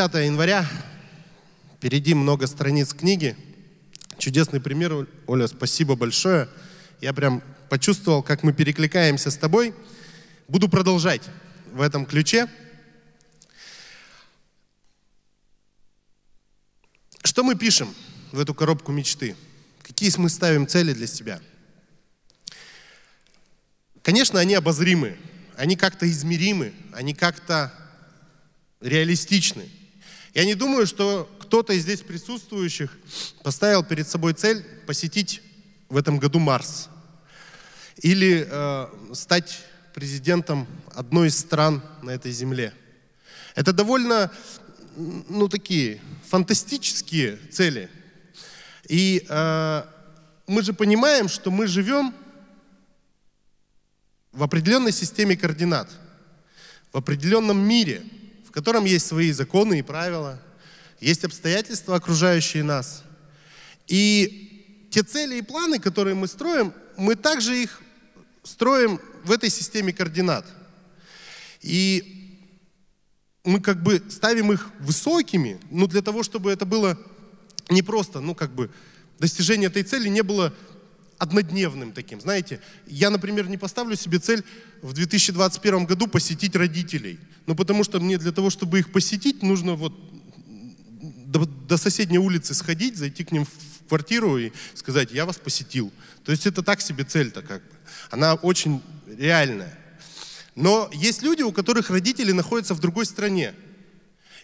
10 января, впереди много страниц книги. Чудесный пример, Оля, спасибо большое. Я прям почувствовал, как мы перекликаемся с тобой. Буду продолжать в этом ключе. Что мы пишем в эту коробку мечты? Какие мы ставим цели для себя? Конечно, они обозримы, они как-то измеримы, они как-то реалистичны. Я не думаю, что кто-то из здесь присутствующих поставил перед собой цель посетить в этом году Марс или э, стать президентом одной из стран на этой земле. Это довольно, ну, такие фантастические цели. И э, мы же понимаем, что мы живем в определенной системе координат, в определенном мире, в котором есть свои законы и правила, есть обстоятельства, окружающие нас. И те цели и планы, которые мы строим, мы также их строим в этой системе координат. И мы как бы ставим их высокими, но для того, чтобы это было не просто, ну как бы достижение этой цели не было однодневным таким. Знаете, я, например, не поставлю себе цель в 2021 году посетить родителей. Ну, потому что мне для того, чтобы их посетить, нужно вот до, до соседней улицы сходить, зайти к ним в квартиру и сказать, я вас посетил. То есть это так себе цель-то как бы. Она очень реальная. Но есть люди, у которых родители находятся в другой стране.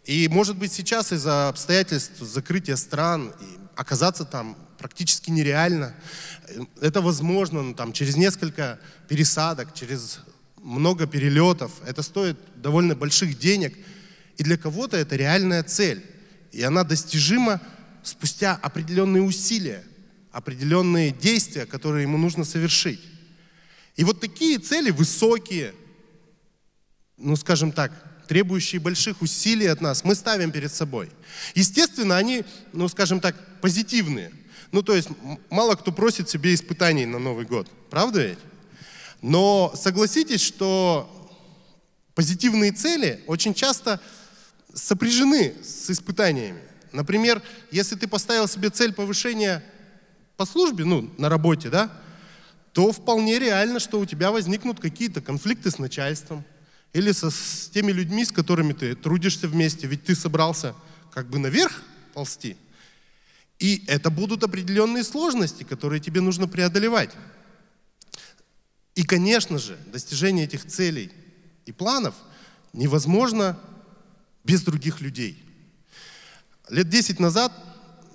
И, может быть, сейчас из-за обстоятельств закрытия стран и оказаться там практически нереально. Это возможно ну, там, через несколько пересадок, через много перелетов. Это стоит довольно больших денег. И для кого-то это реальная цель. И она достижима спустя определенные усилия, определенные действия, которые ему нужно совершить. И вот такие цели высокие, ну скажем так, требующие больших усилий от нас, мы ставим перед собой. Естественно, они, ну скажем так, позитивные. Ну то есть мало кто просит себе испытаний на Новый год, правда ведь? Но согласитесь, что позитивные цели очень часто сопряжены с испытаниями. Например, если ты поставил себе цель повышения по службе, ну, на работе, да, то вполне реально, что у тебя возникнут какие-то конфликты с начальством или со, с теми людьми, с которыми ты трудишься вместе, ведь ты собрался как бы наверх ползти. И это будут определенные сложности, которые тебе нужно преодолевать. И, конечно же, достижение этих целей и планов невозможно без других людей. Лет 10 назад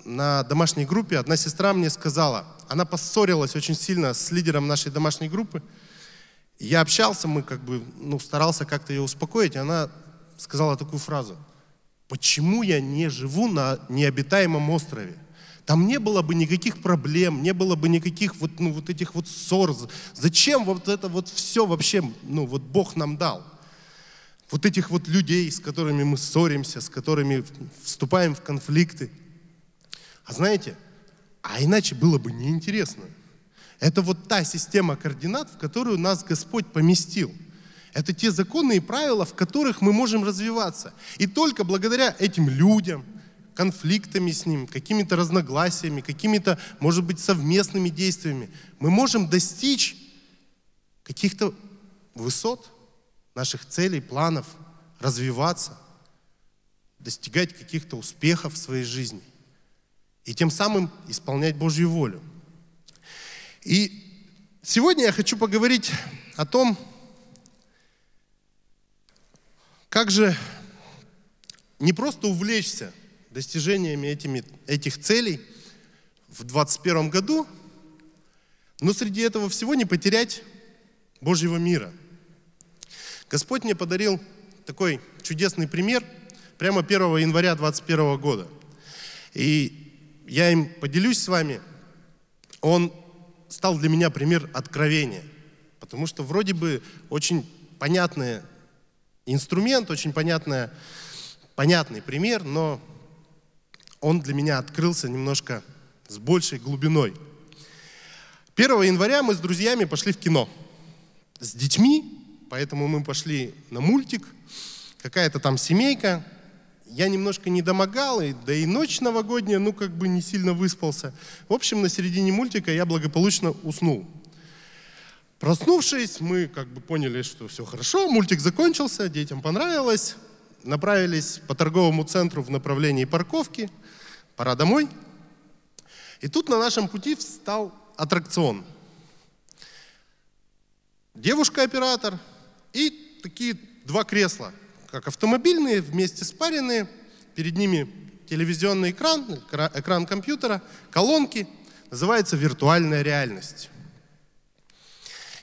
на домашней группе одна сестра мне сказала, она поссорилась очень сильно с лидером нашей домашней группы. Я общался, мы как бы, ну, старался как-то ее успокоить, и она сказала такую фразу. Почему я не живу на необитаемом острове? Там не было бы никаких проблем, не было бы никаких вот, ну, вот этих вот ссор. Зачем вот это вот все вообще, ну, вот Бог нам дал? Вот этих вот людей, с которыми мы ссоримся, с которыми вступаем в конфликты. А знаете, а иначе было бы неинтересно. Это вот та система координат, в которую нас Господь поместил. Это те законы и правила, в которых мы можем развиваться. И только благодаря этим людям, конфликтами с Ним, какими-то разногласиями, какими-то, может быть, совместными действиями, мы можем достичь каких-то высот наших целей, планов, развиваться, достигать каких-то успехов в своей жизни и тем самым исполнять Божью волю. И сегодня я хочу поговорить о том, как же не просто увлечься достижениями этими, этих целей в 2021 году, но среди этого всего не потерять Божьего мира. Господь мне подарил такой чудесный пример прямо 1 января 2021 года. И я им поделюсь с вами, он стал для меня пример откровения. Потому что вроде бы очень понятный инструмент, очень понятный, понятный пример, но он для меня открылся немножко с большей глубиной. 1 января мы с друзьями пошли в кино. С детьми, поэтому мы пошли на мультик. Какая-то там семейка. я немножко не домогал, и, да и ночь новогодняя, ну, как бы не сильно выспался. В общем, на середине мультика я благополучно уснул. Проснувшись, мы как бы поняли, что все хорошо, мультик закончился, детям понравилось, направились по торговому центру в направлении парковки, пора домой. И тут на нашем пути встал аттракцион. Девушка-оператор и такие два кресла, как автомобильные, вместе спаренные. Перед ними телевизионный экран, экран компьютера, колонки. Называется виртуальная реальность.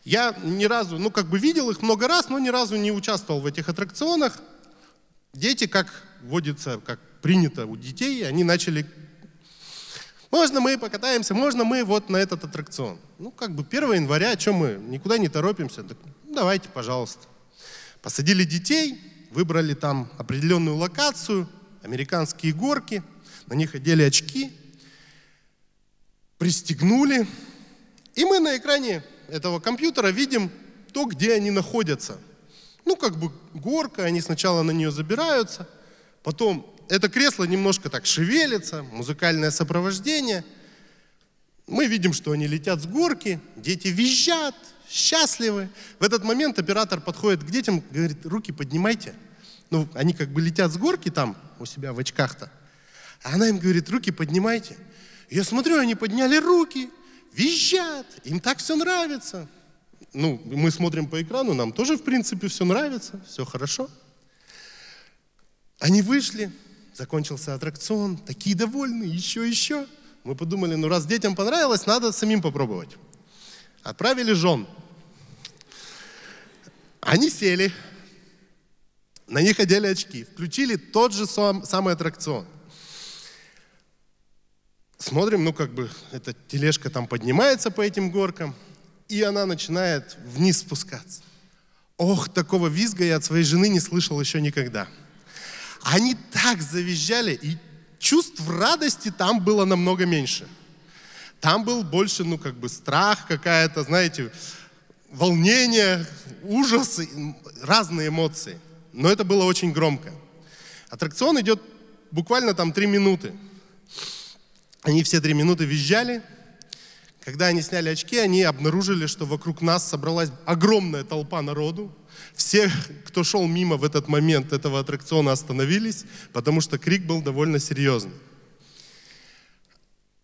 Я ни разу, ну как бы видел их много раз, но ни разу не участвовал в этих аттракционах. Дети, как водится, как принято у детей, они начали можно мы покатаемся, можно мы вот на этот аттракцион. Ну, как бы 1 января, о чем мы, никуда не торопимся. Так, ну, давайте, пожалуйста. Посадили детей, выбрали там определенную локацию, американские горки, на них одели очки, пристегнули. И мы на экране этого компьютера видим то, где они находятся. Ну, как бы горка, они сначала на нее забираются, потом это кресло немножко так шевелится, музыкальное сопровождение. Мы видим, что они летят с горки, дети визжат, счастливы. В этот момент оператор подходит к детям, говорит, руки поднимайте. Ну, они как бы летят с горки там, у себя в очках-то. А она им говорит, руки поднимайте. Я смотрю, они подняли руки, визжат, им так все нравится. Ну, мы смотрим по экрану, нам тоже, в принципе, все нравится, все хорошо. Они вышли, закончился аттракцион, такие довольные, еще, еще. Мы подумали, ну раз детям понравилось, надо самим попробовать. Отправили жен. Они сели, на них одели очки, включили тот же сам, самый аттракцион. Смотрим, ну как бы эта тележка там поднимается по этим горкам, и она начинает вниз спускаться. Ох, такого визга я от своей жены не слышал еще никогда. Они так завизжали, и чувств радости там было намного меньше. Там был больше, ну, как бы страх какая-то, знаете, волнение, ужас, разные эмоции. Но это было очень громко. Аттракцион идет буквально там три минуты. Они все три минуты визжали. Когда они сняли очки, они обнаружили, что вокруг нас собралась огромная толпа народу. Все, кто шел мимо в этот момент этого аттракциона, остановились, потому что крик был довольно серьезный.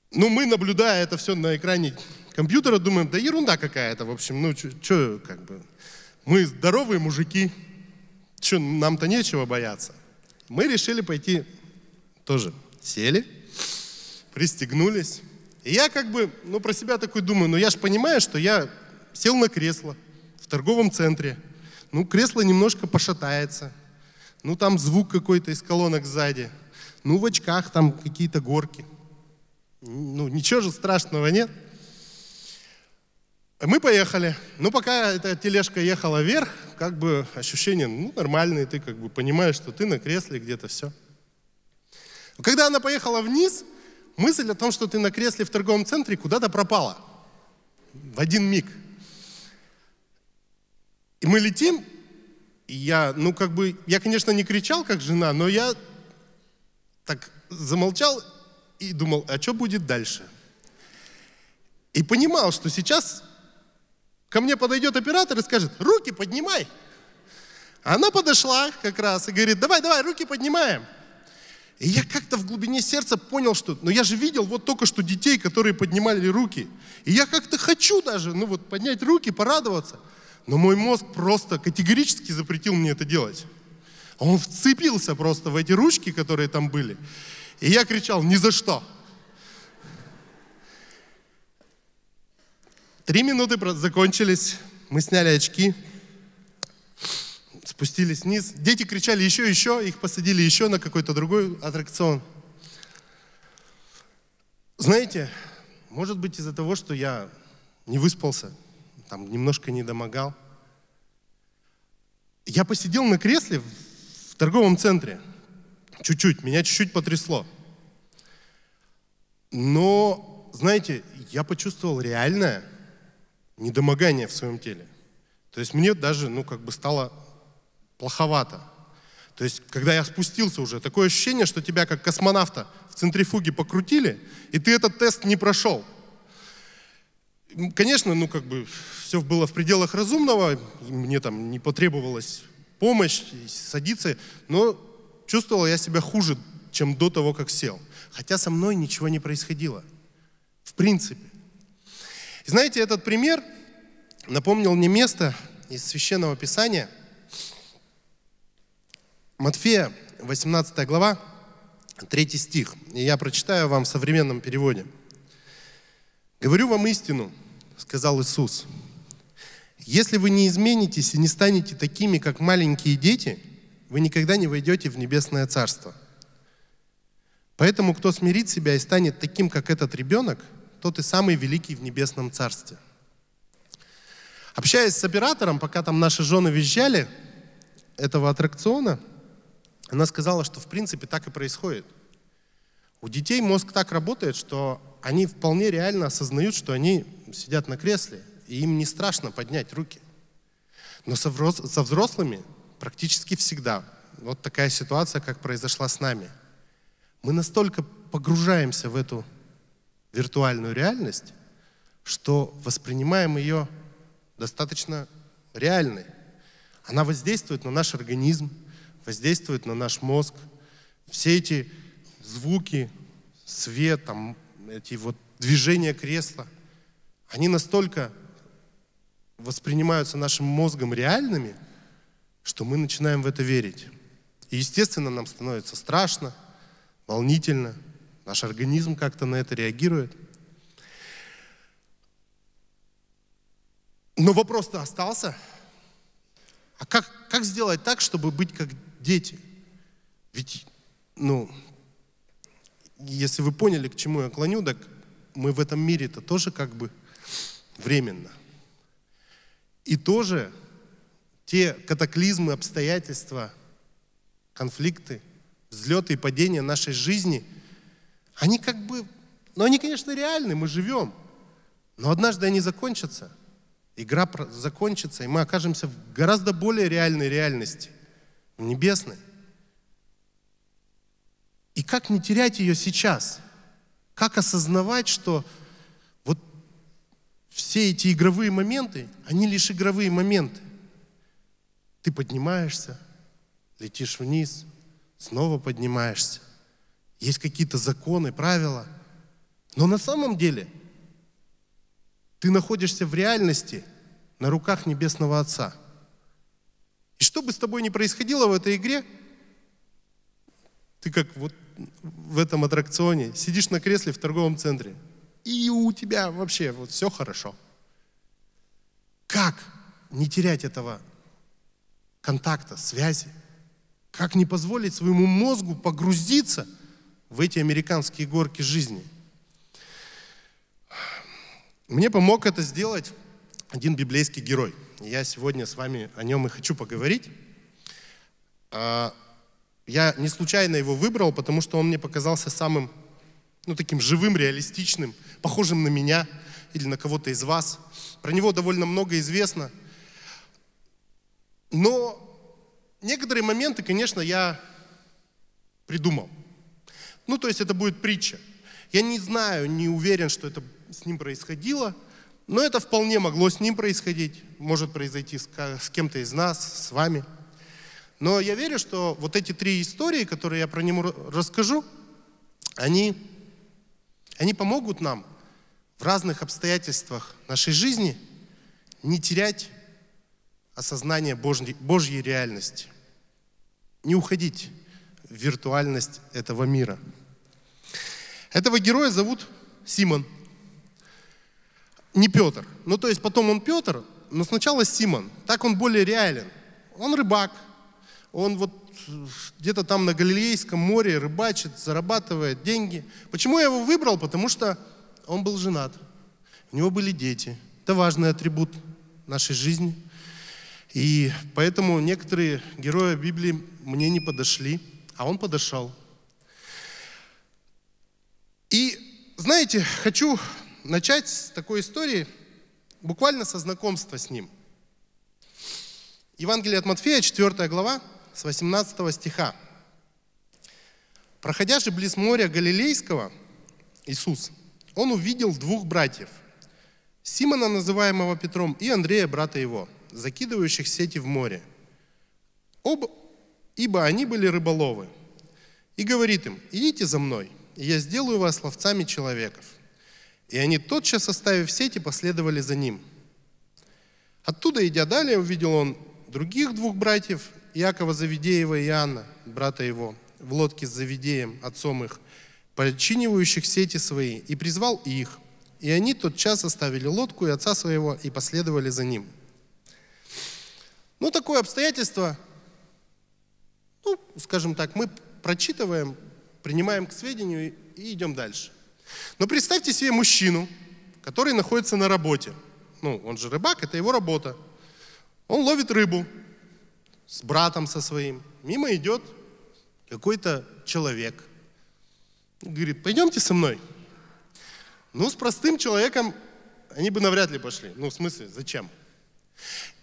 Ну, мы, наблюдая это все на экране компьютера, думаем, да ерунда какая-то, в общем, ну, что, как бы, мы здоровые мужики, что, нам-то нечего бояться. Мы решили пойти тоже. Сели, пристегнулись. И я как бы, ну, про себя такой думаю, ну, я же понимаю, что я сел на кресло в торговом центре, ну, кресло немножко пошатается. Ну, там звук какой-то из колонок сзади. Ну, в очках там какие-то горки. Ну, ничего же страшного нет. Мы поехали. Ну, пока эта тележка ехала вверх, как бы ощущения ну, нормальные, ты как бы понимаешь, что ты на кресле где-то все. Когда она поехала вниз, мысль о том, что ты на кресле в торговом центре, куда-то пропала. В один миг. И мы летим, и я, ну как бы, я, конечно, не кричал, как жена, но я так замолчал и думал, а что будет дальше? И понимал, что сейчас ко мне подойдет оператор и скажет, руки поднимай. Она подошла как раз и говорит, давай, давай, руки поднимаем. И я как-то в глубине сердца понял, что, ну я же видел вот только что детей, которые поднимали руки. И я как-то хочу даже, ну вот поднять руки, порадоваться. Но мой мозг просто категорически запретил мне это делать. Он вцепился просто в эти ручки, которые там были. И я кричал, ни за что. Три минуты закончились, мы сняли очки, спустились вниз. Дети кричали еще, еще, их посадили еще на какой-то другой аттракцион. Знаете, может быть из-за того, что я не выспался, там немножко не домогал. Я посидел на кресле в торговом центре. Чуть-чуть, меня чуть-чуть потрясло. Но, знаете, я почувствовал реальное недомогание в своем теле. То есть мне даже, ну, как бы стало плоховато. То есть, когда я спустился уже, такое ощущение, что тебя как космонавта в центрифуге покрутили, и ты этот тест не прошел. Конечно, ну как бы все было в пределах разумного, мне там не потребовалась помощь, садиться, но чувствовал я себя хуже, чем до того, как сел. Хотя со мной ничего не происходило. В принципе. Знаете, этот пример напомнил мне место из Священного Писания. Матфея, 18 глава, 3 стих. И я прочитаю вам в современном переводе. «Говорю вам истину, — сказал Иисус, — если вы не изменитесь и не станете такими, как маленькие дети, вы никогда не войдете в небесное царство. Поэтому, кто смирит себя и станет таким, как этот ребенок, тот и самый великий в небесном царстве. Общаясь с оператором, пока там наши жены визжали этого аттракциона, она сказала, что в принципе так и происходит. У детей мозг так работает, что они вполне реально осознают, что они сидят на кресле, и им не страшно поднять руки. Но со взрослыми практически всегда вот такая ситуация, как произошла с нами. Мы настолько погружаемся в эту виртуальную реальность, что воспринимаем ее достаточно реальной. Она воздействует на наш организм, воздействует на наш мозг. Все эти звуки, свет, там, эти вот движения кресла, они настолько воспринимаются нашим мозгом реальными, что мы начинаем в это верить. И, естественно, нам становится страшно, волнительно, наш организм как-то на это реагирует. Но вопрос-то остался. А как, как сделать так, чтобы быть как дети? Ведь, ну, если вы поняли, к чему я клоню, так мы в этом мире-то тоже как бы временно. И тоже те катаклизмы, обстоятельства, конфликты, взлеты и падения нашей жизни, они как бы, ну они, конечно, реальны, мы живем, но однажды они закончатся, игра закончится, и мы окажемся в гораздо более реальной реальности, небесной. И как не терять ее сейчас? Как осознавать, что вот все эти игровые моменты, они лишь игровые моменты. Ты поднимаешься, летишь вниз, снова поднимаешься. Есть какие-то законы, правила. Но на самом деле ты находишься в реальности на руках Небесного Отца. И что бы с тобой ни происходило в этой игре, ты как вот в этом аттракционе, сидишь на кресле в торговом центре, и у тебя вообще вот все хорошо. Как не терять этого контакта, связи? Как не позволить своему мозгу погрузиться в эти американские горки жизни? Мне помог это сделать один библейский герой. Я сегодня с вами о нем и хочу поговорить. А, я не случайно его выбрал, потому что он мне показался самым, ну, таким живым, реалистичным, похожим на меня или на кого-то из вас. Про него довольно много известно. Но некоторые моменты, конечно, я придумал. Ну, то есть это будет притча. Я не знаю, не уверен, что это с ним происходило, но это вполне могло с ним происходить, может произойти с, кем-то из нас, с вами – но я верю, что вот эти три истории, которые я про него расскажу, они, они помогут нам в разных обстоятельствах нашей жизни не терять осознание Божьей, Божьей реальности, не уходить в виртуальность этого мира. Этого героя зовут Симон. Не Петр. Ну, то есть потом он Петр, но сначала Симон. Так он более реален. Он рыбак, он вот где-то там на Галилейском море рыбачит, зарабатывает деньги. Почему я его выбрал? Потому что он был женат, у него были дети. Это важный атрибут нашей жизни. И поэтому некоторые герои Библии мне не подошли, а он подошел. И, знаете, хочу начать с такой истории, буквально со знакомства с ним. Евангелие от Матфея, 4 глава, с 18 стиха. «Проходя же близ моря Галилейского, Иисус, он увидел двух братьев, Симона, называемого Петром, и Андрея, брата его, закидывающих сети в море. Об, ибо они были рыболовы. И говорит им, идите за мной, и я сделаю вас ловцами человеков. И они тотчас, оставив сети, последовали за ним. Оттуда, идя далее, увидел он других двух братьев, Иакова Завидеева и Иоанна, брата его, в лодке с Завидеем, отцом их, подчинивающих сети свои, и призвал их. И они тот час оставили лодку и отца своего и последовали за ним. Ну, такое обстоятельство, ну, скажем так, мы прочитываем, принимаем к сведению и идем дальше. Но представьте себе мужчину, который находится на работе. Ну, он же рыбак, это его работа. Он ловит рыбу с братом со своим. Мимо идет какой-то человек. Говорит, пойдемте со мной. Ну, с простым человеком они бы навряд ли пошли. Ну, в смысле, зачем?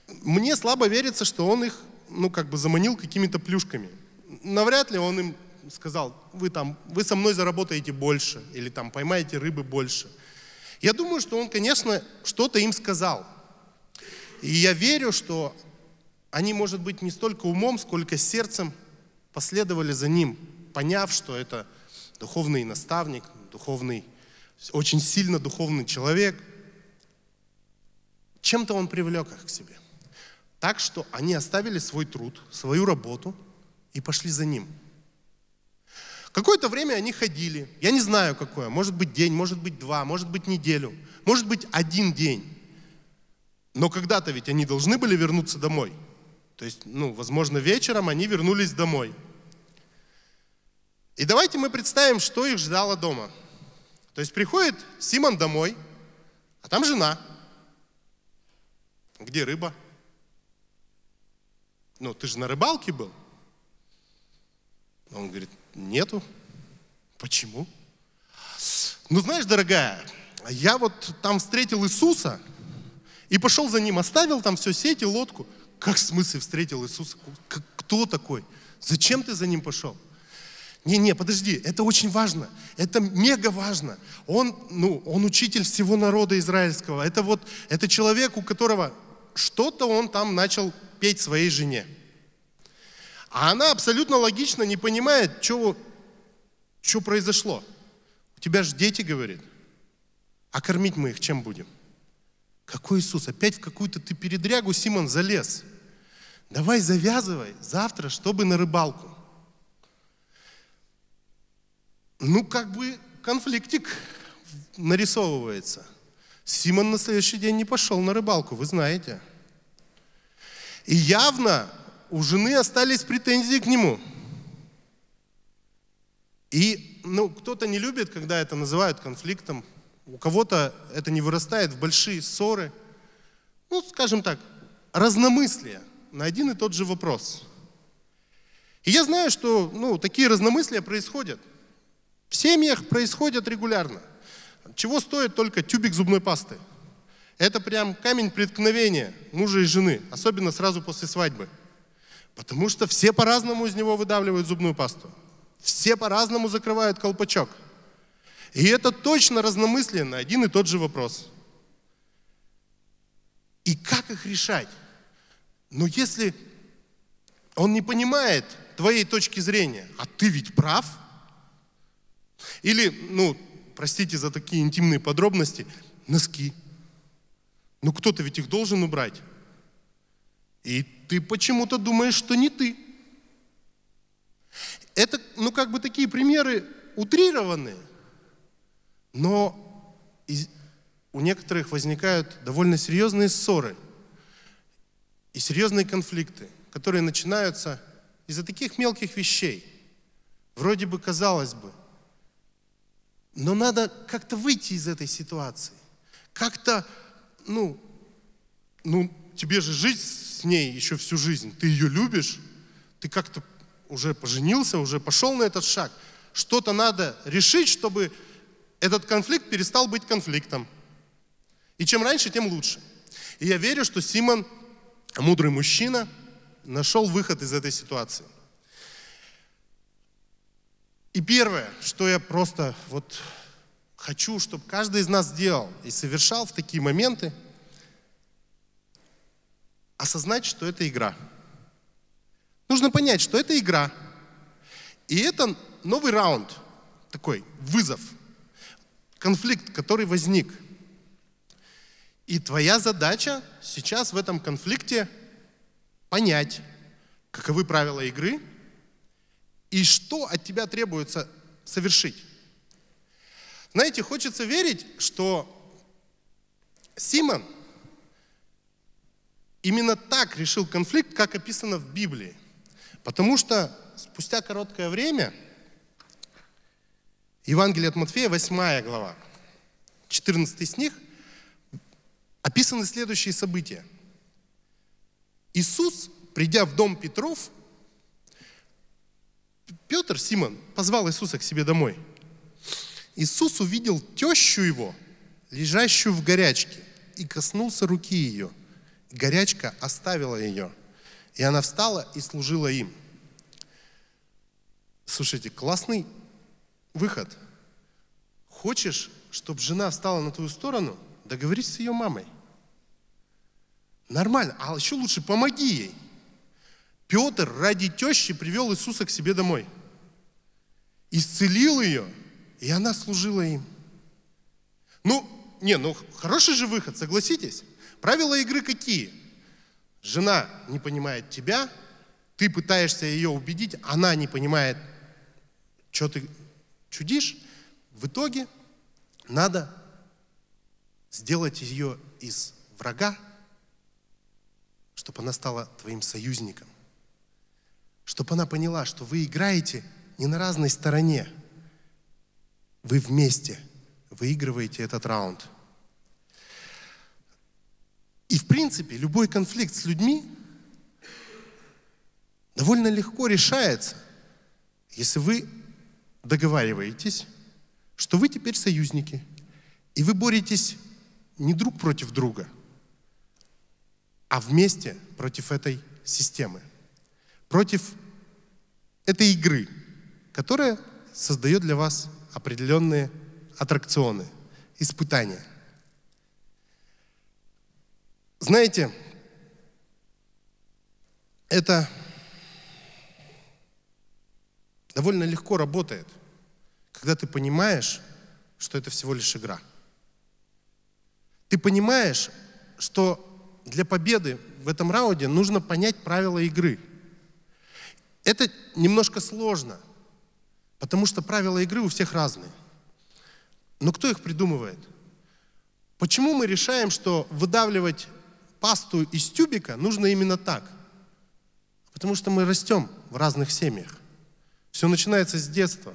Мне слабо верится, что он их, ну, как бы заманил какими-то плюшками. Навряд ли он им сказал, вы там, вы со мной заработаете больше, или там поймаете рыбы больше. Я думаю, что он, конечно, что-то им сказал. И я верю, что они, может быть, не столько умом, сколько сердцем последовали за ним, поняв, что это духовный наставник, духовный, очень сильно духовный человек. Чем-то он привлек их к себе. Так что они оставили свой труд, свою работу и пошли за ним. Какое-то время они ходили, я не знаю какое, может быть день, может быть два, может быть неделю, может быть один день. Но когда-то ведь они должны были вернуться домой. То есть, ну, возможно, вечером они вернулись домой. И давайте мы представим, что их ждало дома. То есть приходит Симон домой, а там жена. Где рыба? Ну, ты же на рыбалке был. Он говорит, нету. Почему? Ну, знаешь, дорогая, я вот там встретил Иисуса и пошел за ним, оставил там все, сеть и лодку. Как в смысле встретил Иисуса? Кто такой? Зачем ты за ним пошел? Не-не, подожди, это очень важно, это мега важно. Он, ну, он учитель всего народа израильского. Это вот, это человек, у которого что-то он там начал петь своей жене. А она абсолютно логично не понимает, что, что произошло. У тебя же дети, говорит. А кормить мы их чем будем? Какой Иисус? Опять в какую-то ты передрягу, Симон, залез. Давай завязывай завтра, чтобы на рыбалку. Ну, как бы конфликтик нарисовывается. Симон на следующий день не пошел на рыбалку, вы знаете. И явно у жены остались претензии к нему. И ну, кто-то не любит, когда это называют конфликтом. У кого-то это не вырастает в большие ссоры. Ну, скажем так, разномыслие на один и тот же вопрос. И я знаю, что ну, такие разномыслия происходят. В семьях происходят регулярно. Чего стоит только тюбик зубной пасты? Это прям камень преткновения мужа и жены, особенно сразу после свадьбы – Потому что все по-разному из него выдавливают зубную пасту. Все по-разному закрывают колпачок. И это точно разномыслие на один и тот же вопрос. И как их решать? Но если он не понимает твоей точки зрения, а ты ведь прав, или, ну, простите за такие интимные подробности, носки. Ну кто-то ведь их должен убрать. И ты почему-то думаешь, что не ты. Это, ну, как бы такие примеры утрированные, но из, у некоторых возникают довольно серьезные ссоры и серьезные конфликты, которые начинаются из-за таких мелких вещей. Вроде бы казалось бы. Но надо как-то выйти из этой ситуации. Как-то, ну, ну, тебе же жить с ней еще всю жизнь, ты ее любишь, ты как-то уже поженился, уже пошел на этот шаг. Что-то надо решить, чтобы этот конфликт перестал быть конфликтом. И чем раньше, тем лучше. И я верю, что Симон, мудрый мужчина, нашел выход из этой ситуации. И первое, что я просто вот хочу, чтобы каждый из нас сделал и совершал в такие моменты, осознать, что это игра. Нужно понять, что это игра. И это новый раунд, такой вызов, конфликт, который возник. И твоя задача сейчас в этом конфликте понять, каковы правила игры – и что от тебя требуется совершить. Знаете, хочется верить, что Симон именно так решил конфликт, как описано в Библии. Потому что спустя короткое время, Евангелие от Матфея, 8 глава, 14 стих, описаны следующие события. Иисус, придя в дом Петров, Петр, Симон, позвал Иисуса к себе домой. Иисус увидел тещу его, лежащую в горячке, и коснулся руки ее. Горячка оставила ее, и она встала и служила им. Слушайте, классный выход. Хочешь, чтобы жена встала на твою сторону, договорись с ее мамой. Нормально. А еще лучше помоги ей. Петр ради тещи привел Иисуса к себе домой. Исцелил ее, и она служила им. Ну, не, ну хороший же выход, согласитесь. Правила игры какие? Жена не понимает тебя, ты пытаешься ее убедить, она не понимает, что ты чудишь. В итоге надо сделать ее из врага, чтобы она стала твоим союзником чтобы она поняла, что вы играете не на разной стороне. Вы вместе выигрываете этот раунд. И в принципе любой конфликт с людьми довольно легко решается, если вы договариваетесь, что вы теперь союзники, и вы боретесь не друг против друга, а вместе против этой системы против этой игры, которая создает для вас определенные аттракционы, испытания. Знаете, это довольно легко работает, когда ты понимаешь, что это всего лишь игра. Ты понимаешь, что для победы в этом раунде нужно понять правила игры – это немножко сложно, потому что правила игры у всех разные. Но кто их придумывает? Почему мы решаем, что выдавливать пасту из тюбика нужно именно так? Потому что мы растем в разных семьях. Все начинается с детства.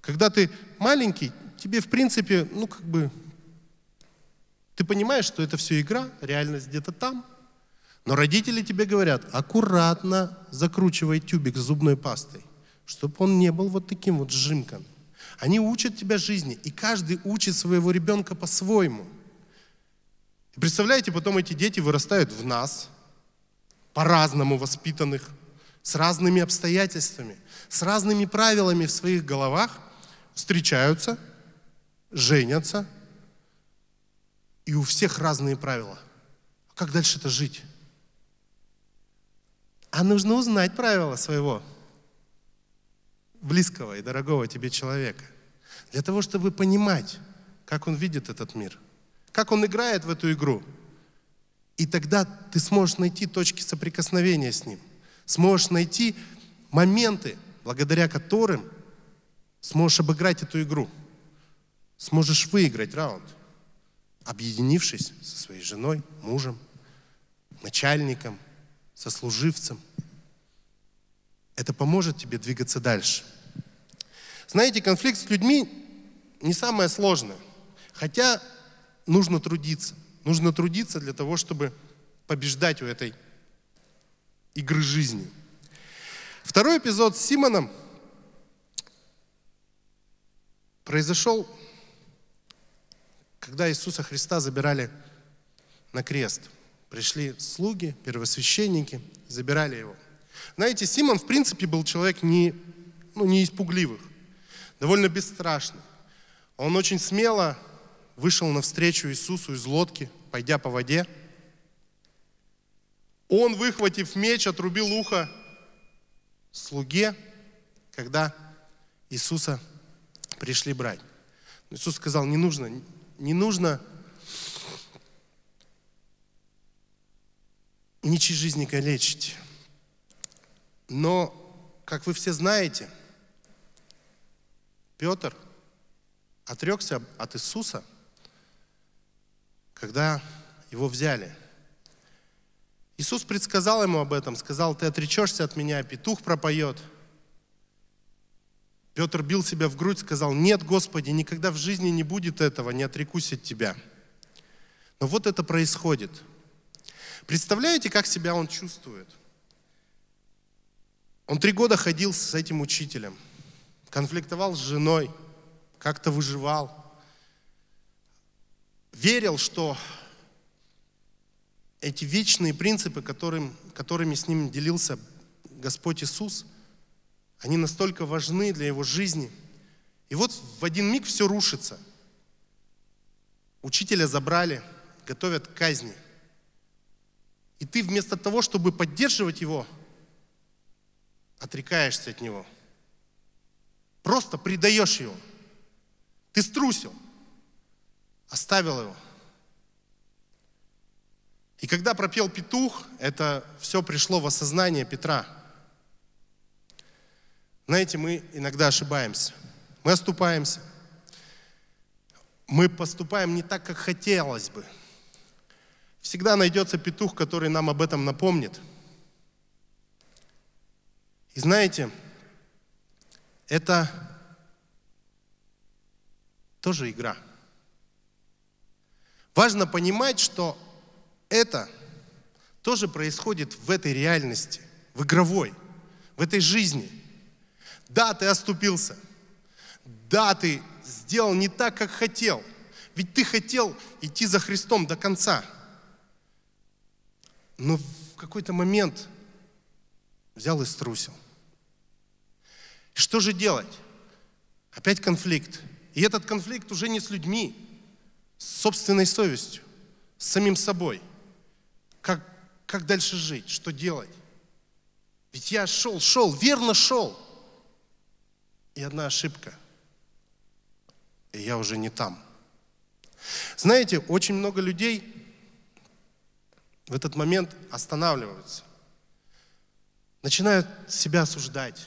Когда ты маленький, тебе в принципе, ну как бы, ты понимаешь, что это все игра, реальность где-то там, но родители тебе говорят, аккуратно закручивай тюбик с зубной пастой, чтобы он не был вот таким вот сжимком. Они учат тебя жизни, и каждый учит своего ребенка по-своему. Представляете, потом эти дети вырастают в нас, по-разному воспитанных, с разными обстоятельствами, с разными правилами в своих головах, встречаются, женятся, и у всех разные правила. А как дальше это жить? А нужно узнать правила своего близкого и дорогого тебе человека. Для того, чтобы понимать, как он видит этот мир, как он играет в эту игру. И тогда ты сможешь найти точки соприкосновения с ним. Сможешь найти моменты, благодаря которым сможешь обыграть эту игру. Сможешь выиграть раунд, объединившись со своей женой, мужем, начальником – сослуживцем. Это поможет тебе двигаться дальше. Знаете, конфликт с людьми не самое сложное. Хотя нужно трудиться. Нужно трудиться для того, чтобы побеждать у этой игры жизни. Второй эпизод с Симоном произошел, когда Иисуса Христа забирали на крест – Пришли слуги, первосвященники, забирали его. Знаете, Симон, в принципе, был человек не, ну, не испугливых, довольно бесстрашный. Он очень смело вышел навстречу Иисусу из лодки, пойдя по воде. Он, выхватив меч, отрубил ухо слуге, когда Иисуса пришли брать. Иисус сказал, не нужно, не нужно ничьи жизни калечить. Но, как вы все знаете, Петр отрекся от Иисуса, когда его взяли. Иисус предсказал ему об этом, сказал, ты отречешься от меня, петух пропоет. Петр бил себя в грудь, сказал, нет, Господи, никогда в жизни не будет этого, не отрекусь от Тебя. Но вот это происходит. Представляете, как себя он чувствует? Он три года ходил с этим учителем, конфликтовал с женой, как-то выживал, верил, что эти вечные принципы, которым, которыми с ним делился Господь Иисус, они настолько важны для его жизни. И вот в один миг все рушится. Учителя забрали, готовят к казни. И ты вместо того, чтобы поддерживать его, отрекаешься от него. Просто предаешь его. Ты струсил, оставил его. И когда пропел петух, это все пришло в осознание Петра. Знаете, мы иногда ошибаемся. Мы оступаемся. Мы поступаем не так, как хотелось бы. Всегда найдется петух, который нам об этом напомнит. И знаете, это тоже игра. Важно понимать, что это тоже происходит в этой реальности, в игровой, в этой жизни. Да, ты оступился. Да, ты сделал не так, как хотел. Ведь ты хотел идти за Христом до конца. Но в какой-то момент взял и струсил. Что же делать? Опять конфликт. И этот конфликт уже не с людьми, с собственной совестью, с самим собой. Как, как дальше жить? Что делать? Ведь я шел, шел, верно шел. И одна ошибка. И я уже не там. Знаете, очень много людей в этот момент останавливаются. Начинают себя осуждать,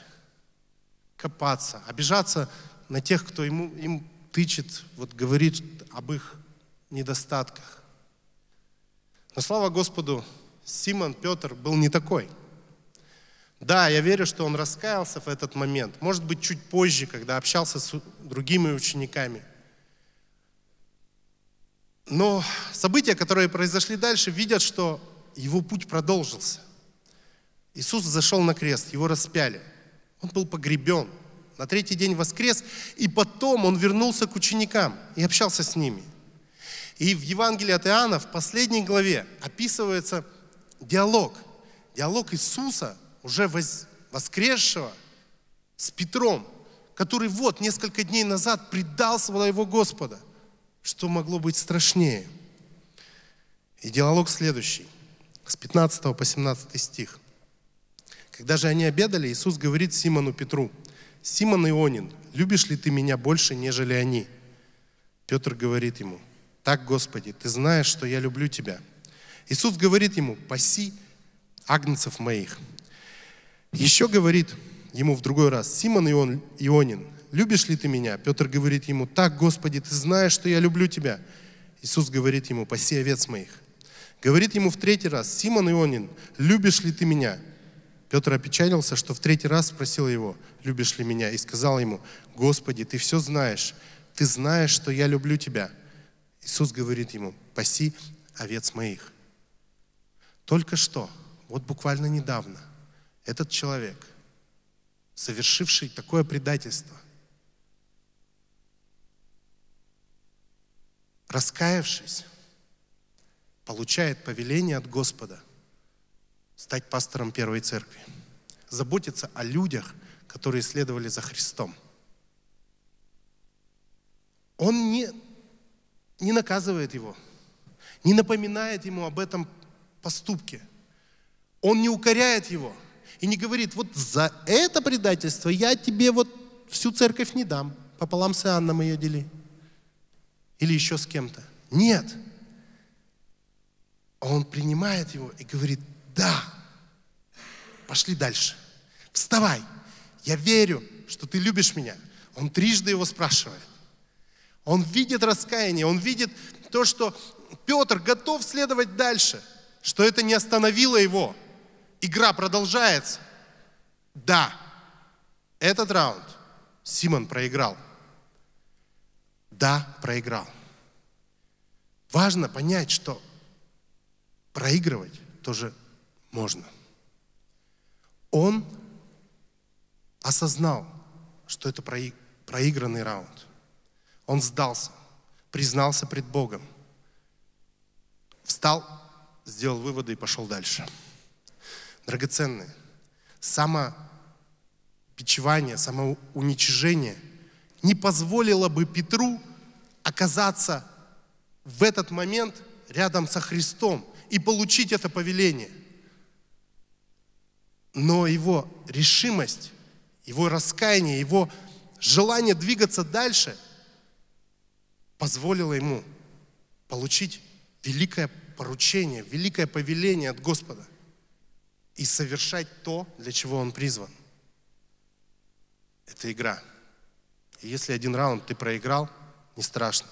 копаться, обижаться на тех, кто ему, им тычет, вот говорит об их недостатках. Но слава Господу, Симон Петр был не такой. Да, я верю, что он раскаялся в этот момент. Может быть, чуть позже, когда общался с другими учениками. Но события, которые произошли дальше, видят, что его путь продолжился. Иисус зашел на крест, его распяли. Он был погребен. На третий день воскрес, и потом он вернулся к ученикам и общался с ними – и в Евангелии от Иоанна в последней главе описывается диалог. Диалог Иисуса, уже воскресшего, с Петром, который вот несколько дней назад предал своего Господа. Что могло быть страшнее? И диалог следующий, с 15 по 17 стих. Когда же они обедали, Иисус говорит Симону Петру, «Симон Ионин, любишь ли ты меня больше, нежели они?» Петр говорит ему, так, Господи, Ты знаешь, что я люблю Тебя. Иисус говорит ему, паси агнцев моих. Еще говорит ему в другой раз, Симон Ион, Ионин, любишь ли ты меня? Петр говорит ему, так, Господи, ты знаешь, что я люблю тебя. Иисус говорит ему, паси овец моих. Говорит ему в третий раз, Симон Ионин, любишь ли ты меня? Петр опечалился, что в третий раз спросил его, любишь ли меня? И сказал ему, Господи, ты все знаешь, ты знаешь, что я люблю тебя. Иисус говорит ему, паси овец моих. Только что, вот буквально недавно, этот человек, совершивший такое предательство, раскаявшись, получает повеление от Господа стать пастором первой церкви, заботиться о людях, которые следовали за Христом. Он не, не наказывает его, не напоминает ему об этом поступке. Он не укоряет его и не говорит, вот за это предательство я тебе вот всю церковь не дам, пополам с Иоанном ее дели. Или еще с кем-то. Нет. Он принимает его и говорит, да, пошли дальше. Вставай, я верю, что ты любишь меня. Он трижды его спрашивает. Он видит раскаяние, он видит то, что Петр готов следовать дальше, что это не остановило его. Игра продолжается. Да, этот раунд Симон проиграл. Да, проиграл. Важно понять, что проигрывать тоже можно. Он осознал, что это проигранный раунд. Он сдался, признался пред Богом, встал, сделал выводы и пошел дальше. Драгоценные, самопичевание, самоуничижение не позволило бы Петру оказаться в этот момент рядом со Христом и получить это повеление. Но его решимость, его раскаяние, его желание двигаться дальше позволило ему получить великое поручение, великое повеление от Господа и совершать то, для чего он призван. Это игра. И если один раунд ты проиграл, не страшно.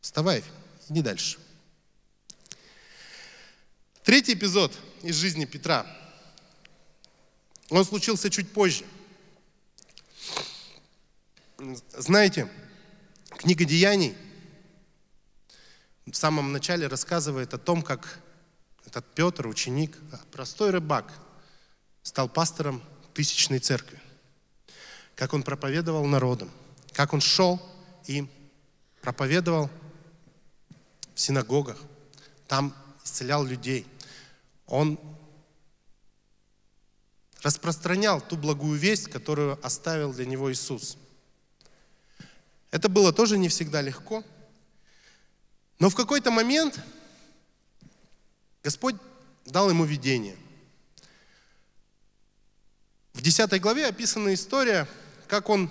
Вставай, иди дальше. Третий эпизод из жизни Петра. Он случился чуть позже. Знаете, книга Деяний в самом начале рассказывает о том, как этот Петр, ученик, простой рыбак, стал пастором тысячной церкви. Как он проповедовал народам, как он шел и проповедовал в синагогах, там исцелял людей. Он распространял ту благую весть, которую оставил для него Иисус. Это было тоже не всегда легко, но в какой-то момент Господь дал ему видение. В 10 главе описана история, как он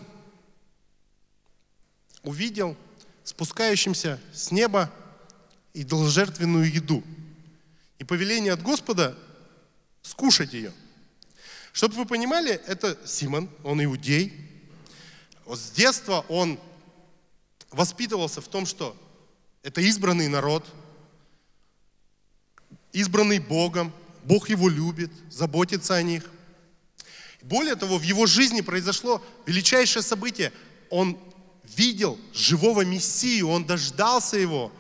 увидел спускающимся с неба идоложертвенную еду. И повеление от Господа скушать ее. Чтобы вы понимали, это Симон, он иудей. Вот с детства он воспитывался в том, что это избранный народ, избранный Богом, Бог его любит, заботится о них. Более того, в его жизни произошло величайшее событие. Он видел живого Мессию, он дождался его.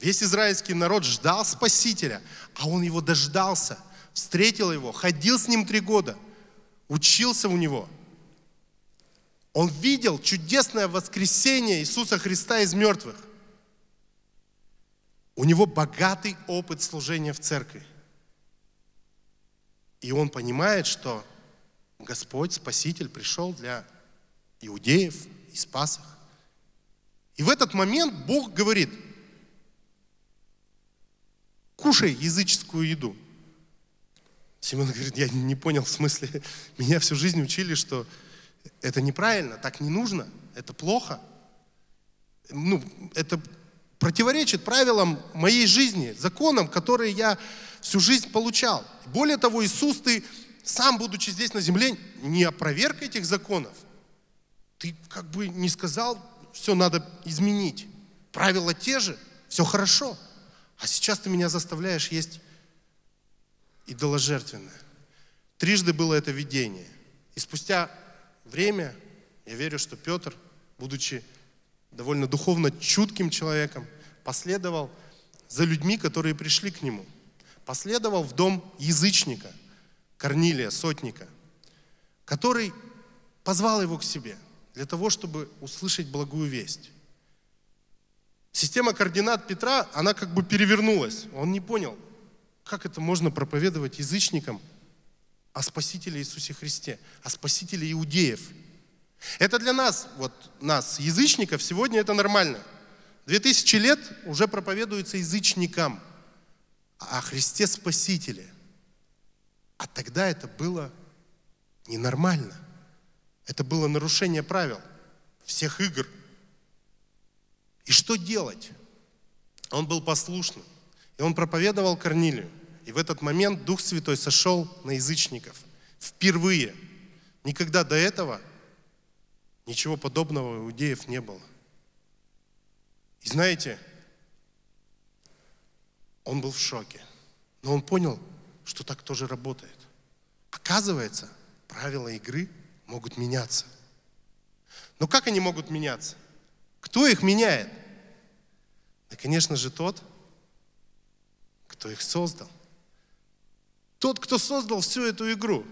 Весь израильский народ ждал Спасителя, а он его дождался, встретил его, ходил с ним три года, учился у него. Он видел чудесное воскресение Иисуса Христа из мертвых. У него богатый опыт служения в церкви. И он понимает, что Господь, Спаситель, пришел для иудеев и спас их. И в этот момент Бог говорит, кушай языческую еду. Симон говорит, я не понял, в смысле, меня всю жизнь учили, что это неправильно, так не нужно, это плохо. Ну, это противоречит правилам моей жизни, законам, которые я всю жизнь получал. Более того, Иисус, ты сам, будучи здесь на земле, не опроверг этих законов. Ты как бы не сказал, все надо изменить. Правила те же, все хорошо. А сейчас ты меня заставляешь есть идоложертвенное. Трижды было это видение. И спустя время, я верю, что Петр, будучи довольно духовно чутким человеком, последовал за людьми, которые пришли к нему. Последовал в дом язычника, Корнилия, сотника, который позвал его к себе для того, чтобы услышать благую весть. Система координат Петра, она как бы перевернулась. Он не понял, как это можно проповедовать язычникам о Спасителе Иисусе Христе, о Спасителе иудеев. Это для нас, вот нас, язычников, сегодня это нормально. Две тысячи лет уже проповедуется язычникам о Христе Спасителе. А тогда это было ненормально. Это было нарушение правил всех игр. И что делать? Он был послушным. И он проповедовал Корнилию. И в этот момент Дух Святой сошел на язычников. Впервые. Никогда до этого ничего подобного у иудеев не было. И знаете, он был в шоке. Но он понял, что так тоже работает. Оказывается, правила игры могут меняться. Но как они могут меняться? Кто их меняет? Да, конечно же, тот, кто их создал. Тот, кто создал всю эту игру.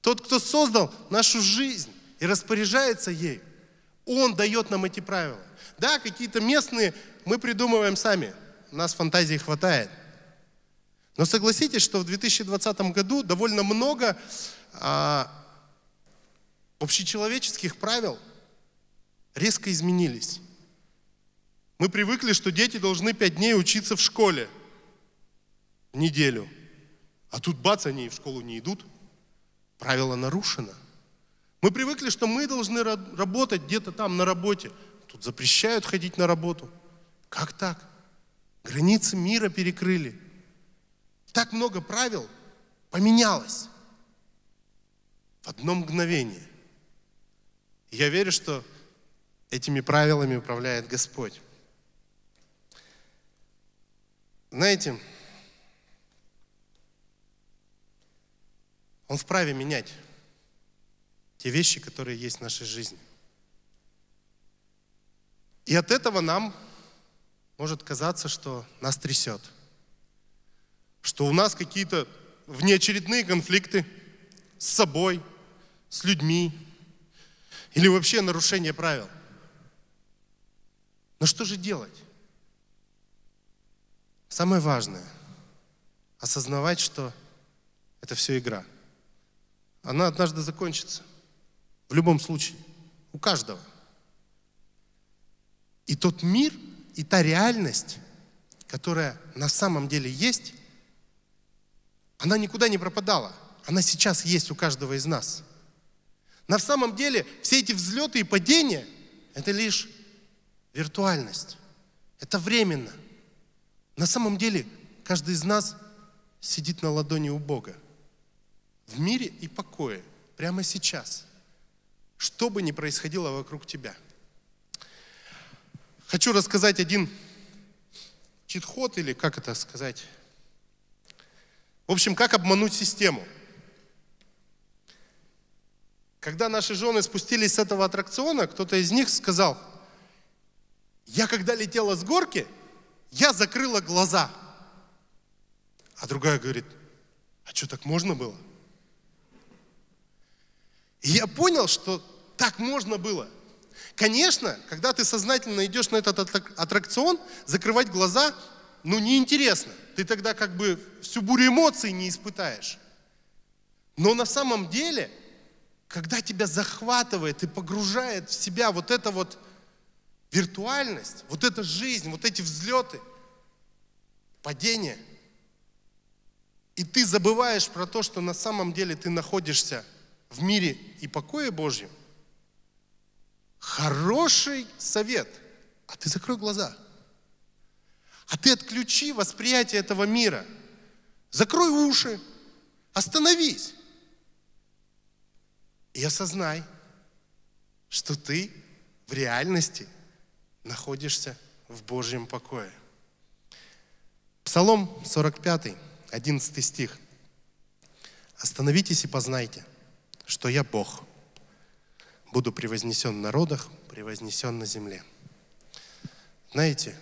Тот, кто создал нашу жизнь и распоряжается ей. Он дает нам эти правила. Да, какие-то местные мы придумываем сами. У нас фантазии хватает. Но согласитесь, что в 2020 году довольно много а, общечеловеческих правил резко изменились. Мы привыкли, что дети должны пять дней учиться в школе неделю. А тут бац, они в школу не идут. Правило нарушено. Мы привыкли, что мы должны работать где-то там на работе. Тут запрещают ходить на работу. Как так? Границы мира перекрыли. Так много правил поменялось в одно мгновение. Я верю, что этими правилами управляет Господь. Знаете, Он вправе менять те вещи, которые есть в нашей жизни. И от этого нам может казаться, что нас трясет – что у нас какие-то внеочередные конфликты с собой, с людьми или вообще нарушение правил. Но что же делать? Самое важное – осознавать, что это все игра. Она однажды закончится. В любом случае. У каждого. И тот мир, и та реальность, которая на самом деле есть, она никуда не пропадала. Она сейчас есть у каждого из нас. На самом деле все эти взлеты и падения – это лишь виртуальность. Это временно. На самом деле каждый из нас сидит на ладони у Бога. В мире и покое. Прямо сейчас. Что бы ни происходило вокруг тебя. Хочу рассказать один чит-ход, или как это сказать, в общем, как обмануть систему? Когда наши жены спустились с этого аттракциона, кто-то из них сказал, я когда летела с горки, я закрыла глаза. А другая говорит, а что, так можно было? И я понял, что так можно было. Конечно, когда ты сознательно идешь на этот аттракцион, закрывать глаза, ну, неинтересно ты тогда как бы всю бурю эмоций не испытаешь. Но на самом деле, когда тебя захватывает и погружает в себя вот эта вот виртуальность, вот эта жизнь, вот эти взлеты, падения, и ты забываешь про то, что на самом деле ты находишься в мире и покое Божьем, хороший совет, а ты закрой глаза – а ты отключи восприятие этого мира. Закрой уши, остановись. И осознай, что ты в реальности находишься в Божьем покое. Псалом 45, 11 стих. «Остановитесь и познайте, что я Бог. Буду превознесен в народах, превознесен на земле». Знаете,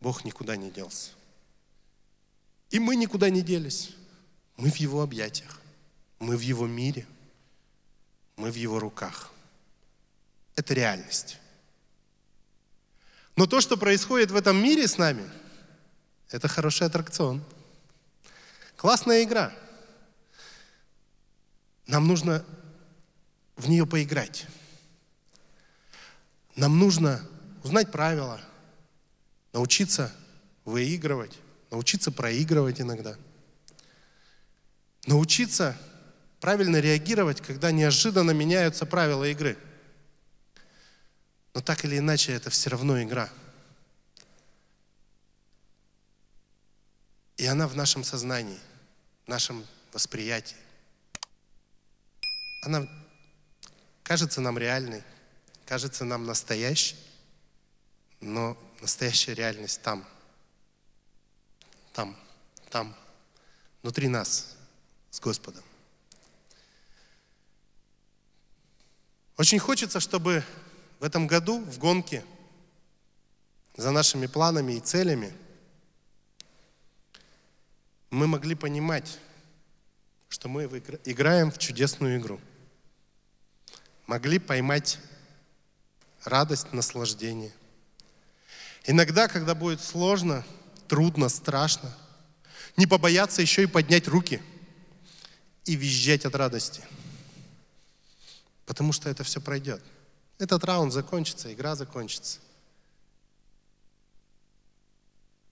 Бог никуда не делся. И мы никуда не делись. Мы в Его объятиях. Мы в Его мире. Мы в Его руках. Это реальность. Но то, что происходит в этом мире с нами, это хороший аттракцион. Классная игра. Нам нужно в нее поиграть. Нам нужно узнать правила, научиться выигрывать, научиться проигрывать иногда, научиться правильно реагировать, когда неожиданно меняются правила игры. Но так или иначе, это все равно игра. И она в нашем сознании, в нашем восприятии. Она кажется нам реальной, кажется нам настоящей, но настоящая реальность там, там, там, внутри нас, с Господом. Очень хочется, чтобы в этом году в гонке за нашими планами и целями мы могли понимать, что мы играем в чудесную игру. Могли поймать радость, наслаждение. Иногда, когда будет сложно, трудно, страшно, не побояться еще и поднять руки и визжать от радости. Потому что это все пройдет. Этот раунд закончится, игра закончится.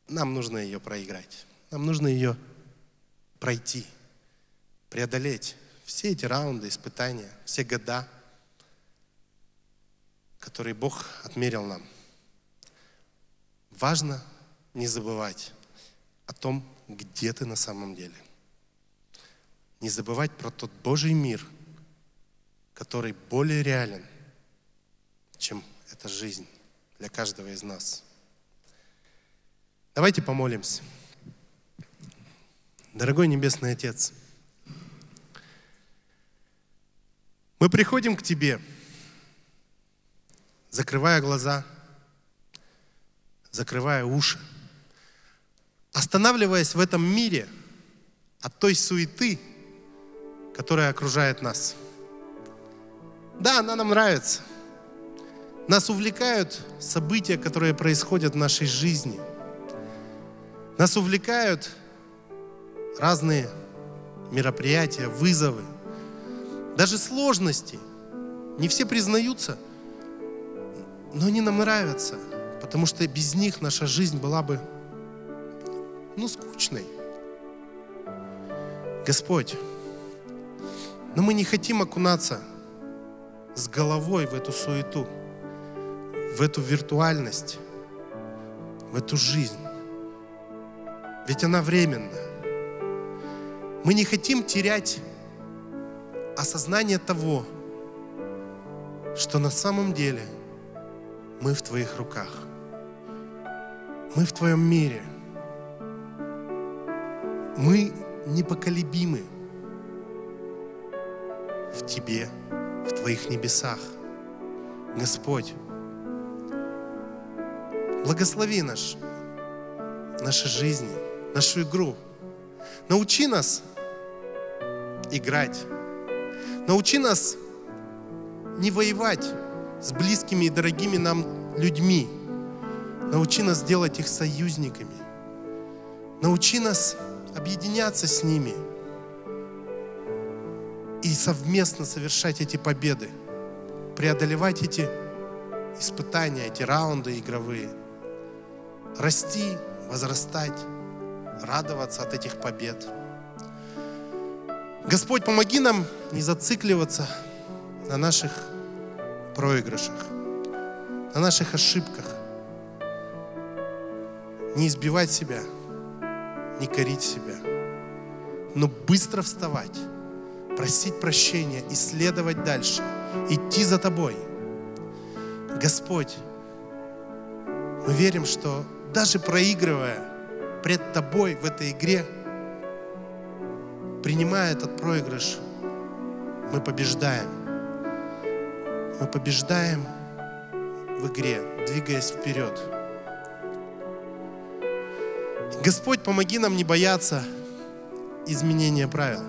Нам нужно ее проиграть. Нам нужно ее пройти, преодолеть все эти раунды, испытания, все года, которые Бог отмерил нам. Важно не забывать о том, где ты на самом деле. Не забывать про тот Божий мир, который более реален, чем эта жизнь для каждого из нас. Давайте помолимся. Дорогой Небесный Отец, мы приходим к Тебе, закрывая глаза, закрывая уши, останавливаясь в этом мире от той суеты, которая окружает нас. Да, она нам нравится. Нас увлекают события, которые происходят в нашей жизни. Нас увлекают разные мероприятия, вызовы, даже сложности. Не все признаются, но они нам нравятся, потому что без них наша жизнь была бы, ну, скучной. Господь, но мы не хотим окунаться с головой в эту суету, в эту виртуальность, в эту жизнь. Ведь она временна. Мы не хотим терять осознание того, что на самом деле мы в Твоих руках. Мы в Твоем мире. Мы непоколебимы в Тебе, в Твоих небесах. Господь, благослови наш, наши жизни, нашу игру. Научи нас играть. Научи нас не воевать с близкими и дорогими нам людьми. Научи нас делать их союзниками. Научи нас объединяться с ними и совместно совершать эти победы, преодолевать эти испытания, эти раунды игровые, расти, возрастать, радоваться от этих побед. Господь, помоги нам не зацикливаться на наших проигрышах, на наших ошибках, не избивать себя, не корить себя, но быстро вставать, просить прощения и следовать дальше, идти за Тобой. Господь, мы верим, что даже проигрывая пред Тобой в этой игре, принимая этот проигрыш, мы побеждаем. Мы побеждаем в игре, двигаясь вперед. Господь, помоги нам не бояться изменения правил.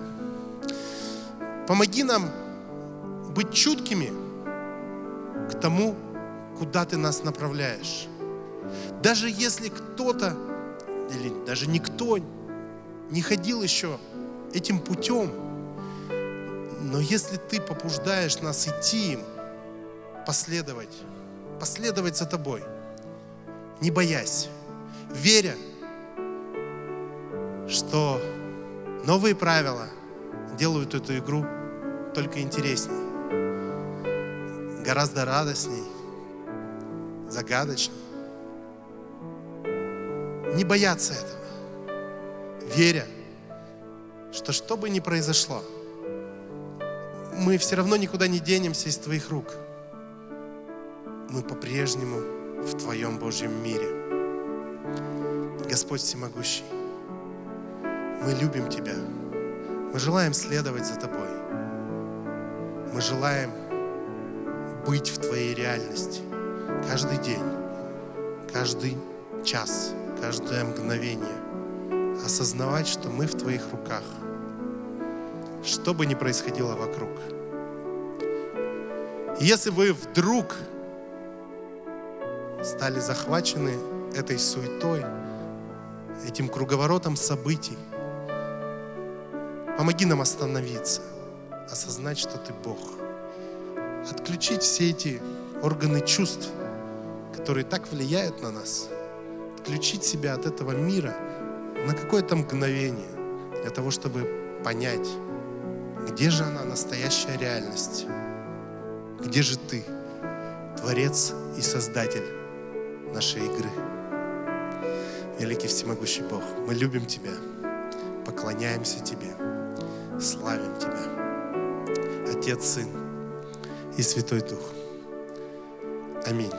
Помоги нам быть чуткими к тому, куда Ты нас направляешь. даже если кто-то, или даже никто не ходил еще этим путем, но если ты побуждаешь нас идти им, последовать, последовать за тобой, не боясь, веря, что новые правила делают эту игру только интересней, гораздо радостней, загадочней. Не бояться этого, веря, что что бы ни произошло, мы все равно никуда не денемся из Твоих рук. Мы по-прежнему в Твоем Божьем мире. Господь Всемогущий, мы любим Тебя. Мы желаем следовать за Тобой. Мы желаем быть в Твоей реальности каждый день, каждый час, каждое мгновение. Осознавать, что мы в Твоих руках. Что бы ни происходило вокруг. Если вы вдруг стали захвачены этой суетой, этим круговоротом событий, помоги нам остановиться, осознать, что Ты Бог. Отключить все эти органы чувств, которые так влияют на нас. Отключить себя от этого мира на какое-то мгновение, для того, чтобы понять, где же она, настоящая реальность, где же ты, Творец и Создатель нашей игры. Великий всемогущий Бог, мы любим Тебя, поклоняемся Тебе, славим Тебя. Отец, Сын и Святой Дух. Аминь.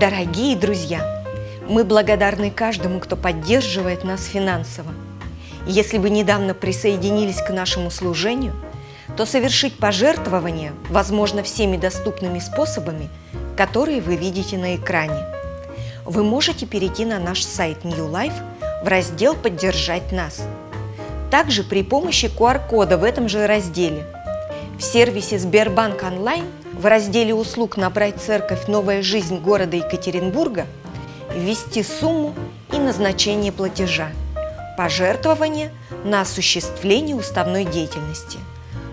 Дорогие друзья, мы благодарны каждому, кто поддерживает нас финансово. Если вы недавно присоединились к нашему служению, то совершить пожертвование возможно всеми доступными способами, которые вы видите на экране – вы можете перейти на наш сайт New Life в раздел «Поддержать нас». Также при помощи QR-кода в этом же разделе. В сервисе Сбербанк онлайн в разделе услуг «Набрать церковь. Новая жизнь города Екатеринбурга» ввести сумму и назначение платежа. Пожертвование на осуществление уставной деятельности.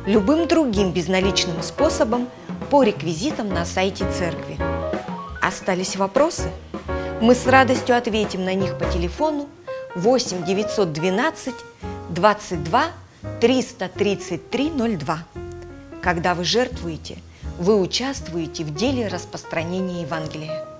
Любым другим безналичным способом по реквизитам на сайте церкви. Остались вопросы? Мы с радостью ответим на них по телефону 8 912 22 333 02. Когда вы жертвуете, вы участвуете в деле распространения Евангелия.